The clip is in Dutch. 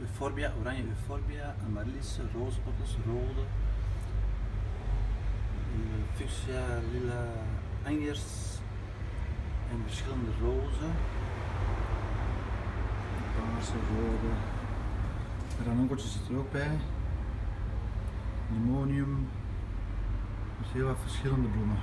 euphorbia, oranje euphorbia, amaryllis, roze poppels, rode, eh, fuchsia, lila, angers en verschillende rozen. Paarse, rode. Ranonkeltje zit er ook bij. Limonium. Dus heel wat verschillende bloemen.